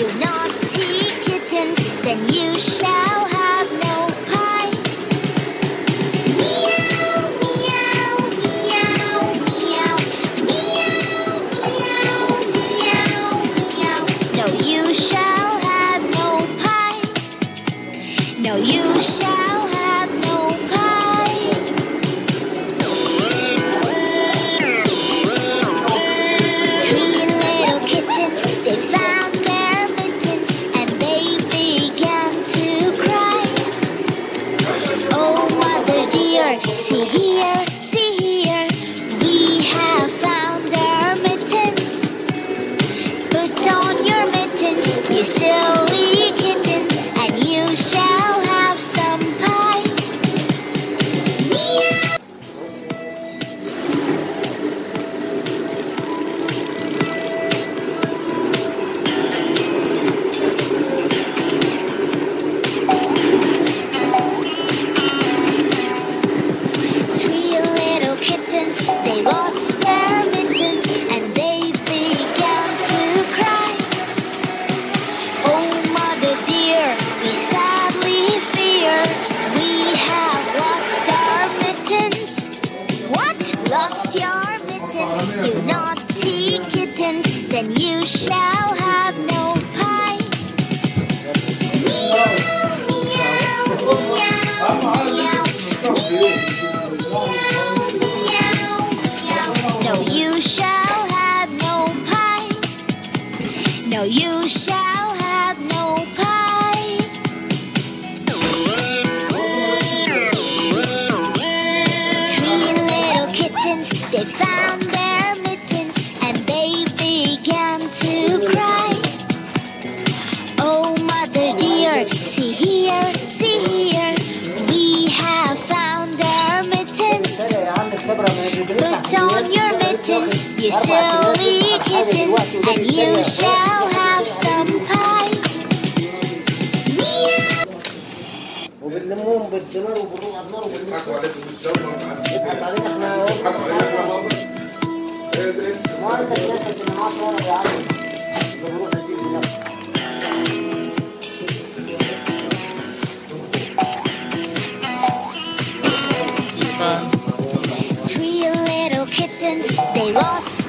you know Lost your mittens, you naughty kittens? Then you shall have no pie. Meow, meow, meow, meow. No, you shall have no pie. No, you shall have here, see here. We have found our mittens. Put on your mittens, you silly kittens, and you shall have some pie. Meow. وبنلمهم بالدولار وبنروح النار وبنروح حكوا عليكم بالجو بعدين احنا حكوا عليكم ما عندك ناس اللي معاك ورا يا عم kittens, they lost